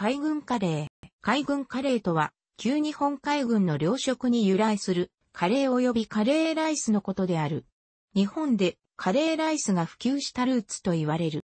海軍カレー。海軍カレーとは、旧日本海軍の糧食に由来するカレー及びカレーライスのことである。日本でカレーライスが普及したルーツと言われる。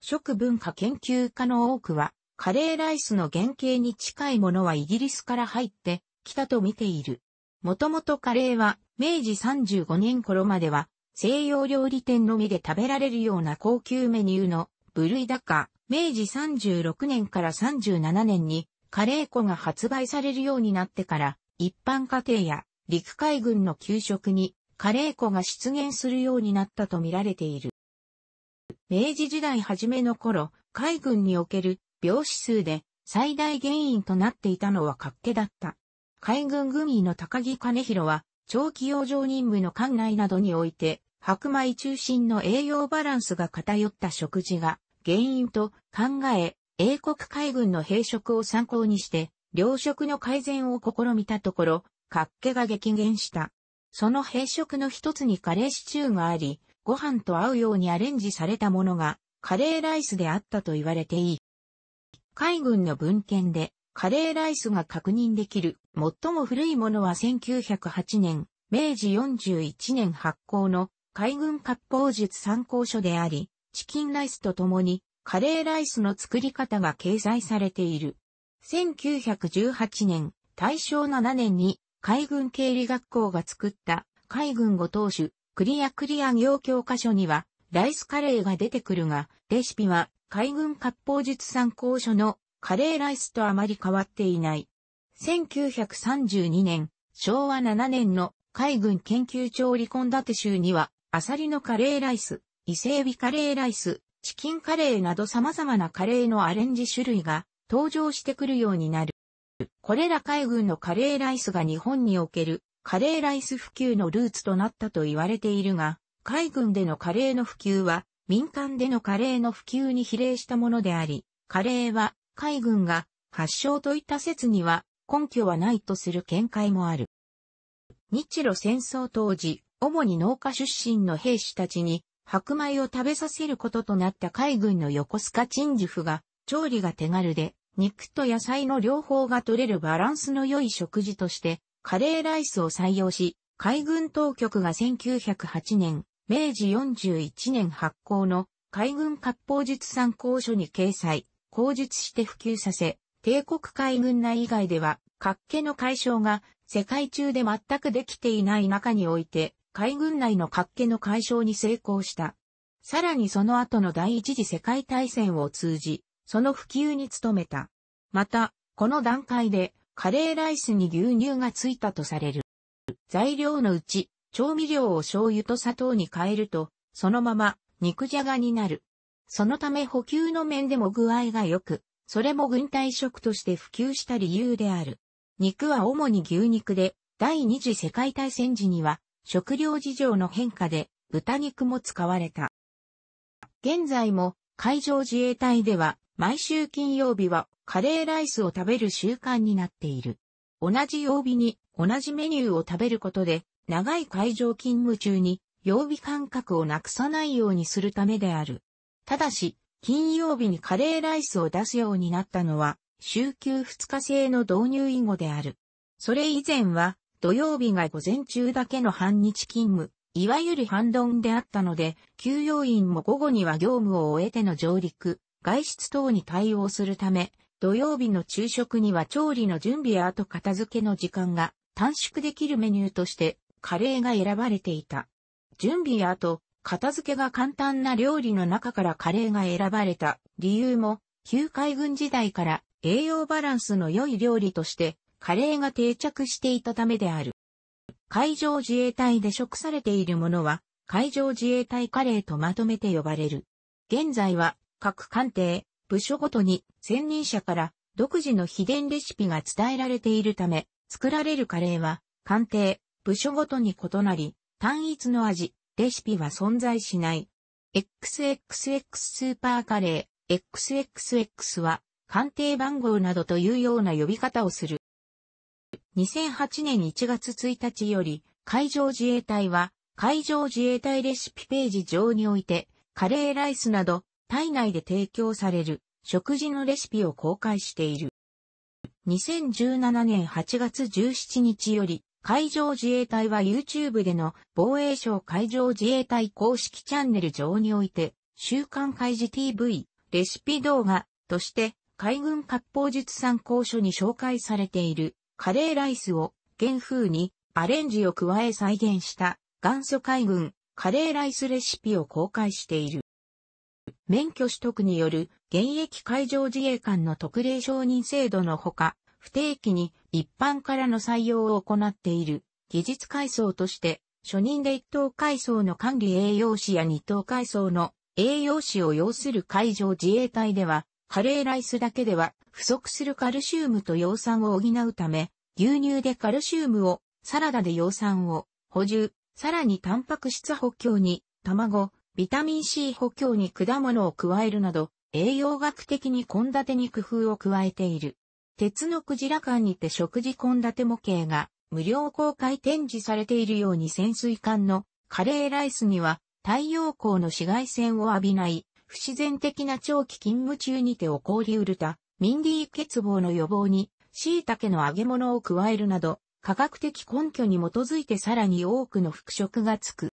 食文化研究家の多くは、カレーライスの原型に近いものはイギリスから入ってきたと見ている。もともとカレーは明治35年頃までは西洋料理店のみで食べられるような高級メニューの部類だか、明治36年から37年にカレー粉が発売されるようになってから一般家庭や陸海軍の給食にカレー粉が出現するようになったと見られている。明治時代初めの頃、海軍における病死数で最大原因となっていたのは活気だった。海軍軍医の高木兼弘は、長期養生任務の艦内などにおいて、白米中心の栄養バランスが偏った食事が原因と考え、英国海軍の兵食を参考にして、糧食の改善を試みたところ、活気が激減した。その兵食の一つにカレーシチューがあり、ご飯と合うようにアレンジされたものが、カレーライスであったと言われていい。海軍の文献で、カレーライスが確認できる、最も古いものは1908年、明治41年発行の海軍割烹術参考書であり、チキンライスとともに、カレーライスの作り方が掲載されている。1918年、大正7年に海軍経理学校が作った海軍ご当主クリアクリア行教科書にはライスカレーが出てくるが、レシピは海軍割烹術参考書のカレーライスとあまり変わっていない。1932年、昭和7年の海軍研究調理献立集には、アサリのカレーライス、伊勢海老カレーライス、チキンカレーなど様々なカレーのアレンジ種類が登場してくるようになる。これら海軍のカレーライスが日本におけるカレーライス普及のルーツとなったと言われているが、海軍でのカレーの普及は民間でのカレーの普及に比例したものであり、カレーは海軍が発祥といった説には根拠はないとする見解もある。日露戦争当時、主に農家出身の兵士たちに白米を食べさせることとなった海軍の横須賀鎮守府が調理が手軽で肉と野菜の両方が取れるバランスの良い食事として、カレーライスを採用し、海軍当局が1908年、明治41年発行の海軍割烹術参考書に掲載、口述して普及させ、帝国海軍内以外では、活気の解消が世界中で全くできていない中において、海軍内の活気の解消に成功した。さらにその後の第一次世界大戦を通じ、その普及に努めた。また、この段階でカレーライスに牛乳がついたとされる。材料のうち、調味料を醤油と砂糖に変えると、そのまま肉じゃがになる。そのため補給の面でも具合が良く、それも軍隊食として普及した理由である。肉は主に牛肉で、第二次世界大戦時には食料事情の変化で豚肉も使われた。現在も海上自衛隊では毎週金曜日はカレーライスを食べる習慣になっている。同じ曜日に同じメニューを食べることで、長い海上勤務中に曜日感覚をなくさないようにするためである。ただし、金曜日にカレーライスを出すようになったのは、週休二日制の導入以後である。それ以前は、土曜日が午前中だけの半日勤務、いわゆる半ドンであったので、給養員も午後には業務を終えての上陸、外出等に対応するため、土曜日の昼食には調理の準備や後片付けの時間が短縮できるメニューとしてカレーが選ばれていた。準備や後、片付けが簡単な料理の中からカレーが選ばれた理由も、旧海軍時代から栄養バランスの良い料理としてカレーが定着していたためである。海上自衛隊で食されているものは海上自衛隊カレーとまとめて呼ばれる。現在は各艦艇、部署ごとに専任者から独自の秘伝レシピが伝えられているため、作られるカレーは艦艇、部署ごとに異なり、単一の味、レシピは存在しない。XXX スーパーカレー、XXX は艦艇番号などというような呼び方をする。2008年1月1日より海上自衛隊は海上自衛隊レシピページ上においてカレーライスなど体内で提供される食事のレシピを公開している。2017年8月17日より、海上自衛隊は YouTube での防衛省海上自衛隊公式チャンネル上において、週刊海事 TV レシピ動画として海軍割烹術参考書に紹介されているカレーライスを原風にアレンジを加え再現した元祖海軍カレーライスレシピを公開している。免許取得による現役海上自衛官の特例承認制度のほか、不定期に一般からの採用を行っている技術階層として、初任で一等階層の管理栄養士や二等階層の栄養士を要する海上自衛隊では、カレーライスだけでは不足するカルシウムと葉酸を補うため、牛乳でカルシウムを、サラダで葉酸を補充、さらにタンパク質補強に、卵、ビタミン C 補強に果物を加えるなど、栄養学的に献立に工夫を加えている。鉄のクジラ館にて食事献立模型が無料公開展示されているように潜水艦のカレーライスには太陽光の紫外線を浴びない不自然的な長期勤務中にて起こりうるたミンディー欠乏の予防に椎茸の揚げ物を加えるなど科学的根拠に基づいてさらに多くの復食がつく。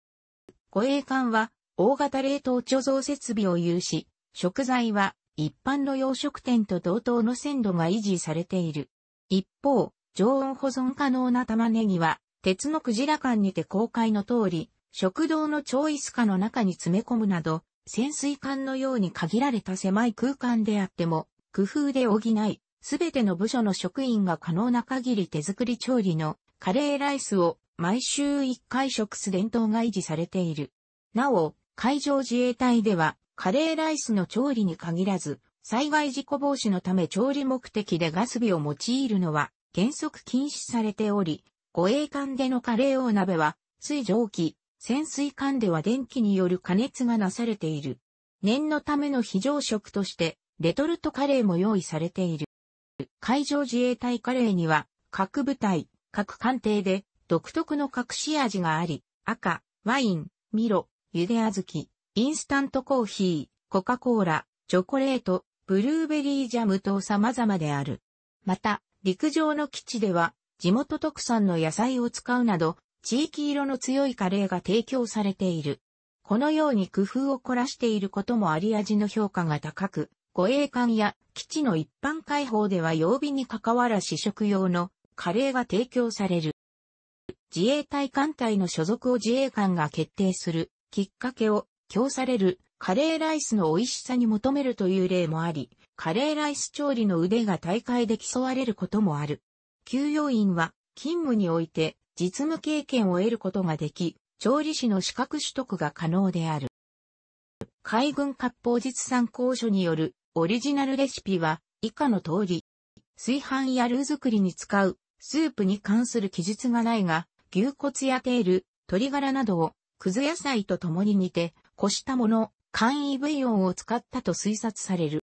護衛艦は大型冷凍貯蔵設備を有し、食材は一般の洋食店と同等の鮮度が維持されている。一方、常温保存可能な玉ねぎは、鉄のクジラ館にて公開の通り、食堂のチョイスカの中に詰め込むなど、潜水艦のように限られた狭い空間であっても、工夫で補い、すべての部署の職員が可能な限り手作り調理のカレーライスを毎週1回食す伝統が維持されている。なお、海上自衛隊ではカレーライスの調理に限らず、災害事故防止のため調理目的でガス火を用いるのは原則禁止されており、護衛艦でのカレー大鍋は水蒸気、潜水艦では電気による加熱がなされている。念のための非常食としてレトルトカレーも用意されている。海上自衛隊カレーには各部隊、各艦艇で独特の隠し味があり、赤、ワイン、ミロ、ゆで小豆、インスタントコーヒー、コカ・コーラ、チョコレート、ブルーベリージャムと様々である。また、陸上の基地では、地元特産の野菜を使うなど、地域色の強いカレーが提供されている。このように工夫を凝らしていることもあり味の評価が高く、護衛艦や基地の一般開放では曜日に関わら試食用のカレーが提供される。自衛隊艦隊の所属を自衛官が決定するきっかけを供されるカレーライスの美味しさに求めるという例もあり、カレーライス調理の腕が大会で競われることもある。給養員は勤務において実務経験を得ることができ、調理師の資格取得が可能である。海軍割烹実参考書によるオリジナルレシピは以下の通り。炊飯やルー作りに使うスープに関する記述がないが、牛骨やテール、鶏ガラなどをくず野菜と共に煮て、こしたもの、簡易ブイヨンを使ったと推察される。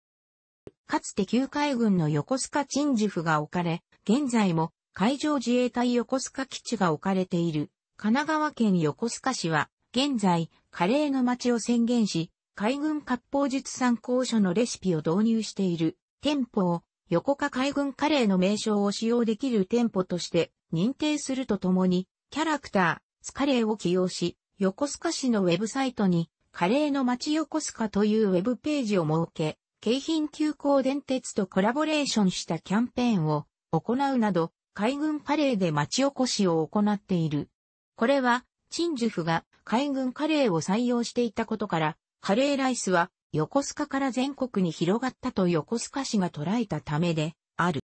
かつて旧海軍の横須賀鎮守府が置かれ、現在も海上自衛隊横須賀基地が置かれている神奈川県横須賀市は、現在、カレーの街を宣言し、海軍割烹術参考書のレシピを導入している店舗を横須賀海軍カレーの名称を使用できる店舗として認定するとともに、キャラクター、スカレーを起用し、横須賀市のウェブサイトにカレーの街横須賀というウェブページを設け、京浜急行電鉄とコラボレーションしたキャンペーンを行うなど、海軍カレーで町おこしを行っている。これは、陳樹府が海軍カレーを採用していたことから、カレーライスは横須賀から全国に広がったと横須賀市が捉えたためである。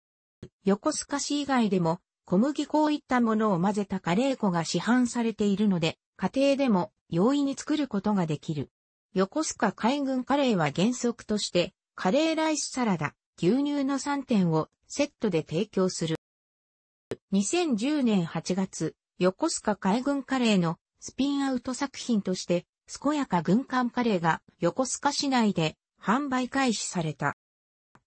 横須賀市以外でも小麦粉をいったものを混ぜたカレー粉が市販されているので、家庭でも容易に作ることができる。横須賀海軍カレーは原則として、カレーライスサラダ、牛乳の3点をセットで提供する。2010年8月、横須賀海軍カレーのスピンアウト作品として、健やか軍艦カレーが横須賀市内で販売開始された。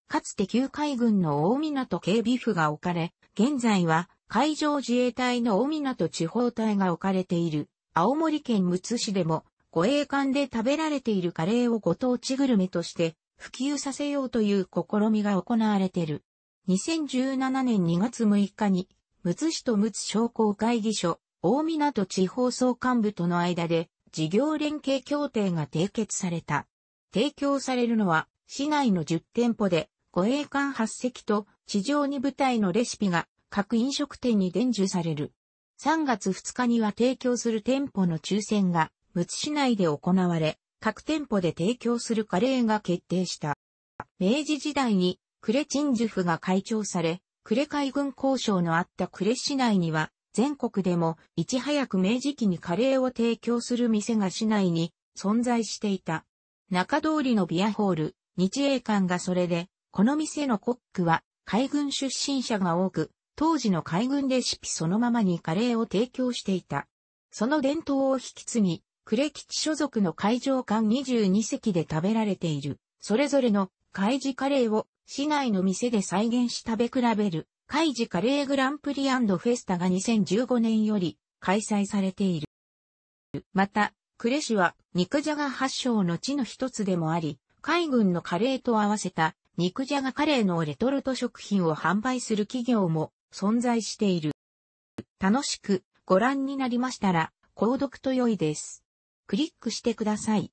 かつて旧海軍の大港警備府が置かれ、現在は海上自衛隊の大港地方隊が置かれている青森県むつ市でも護衛艦で食べられているカレーをご当地グルメとして普及させようという試みが行われている。2017年2月6日に、むつ市とむつ商工会議所、大港地方総監部との間で、事業連携協定が締結された。提供されるのは、市内の10店舗で、護衛艦8隻と地上に部隊のレシピが各飲食店に伝授される。3月2日には提供する店舗の抽選が、むつ市内で行われ、各店舗で提供するカレーが決定した。明治時代に、呉鎮守府が開庁され、呉海軍交渉のあった呉市内には、全国でもいち早く明治期にカレーを提供する店が市内に存在していた。中通りのビアホール、日英館がそれで、この店のコックは海軍出身者が多く、当時の海軍レシピそのままにカレーを提供していた。その伝統を引き継ぎ、呉基地所属の海上艦22隻で食べられている、それぞれの海事カレーを市内の店で再現し食べ比べる、海事カレーグランプリフェスタが2015年より開催されている。また、呉市は肉じゃが発祥の地の一つでもあり、海軍のカレーと合わせた肉じゃがカレーのレトルト食品を販売する企業も存在している。楽しくご覧になりましたら、購読と良いです。クリックしてください。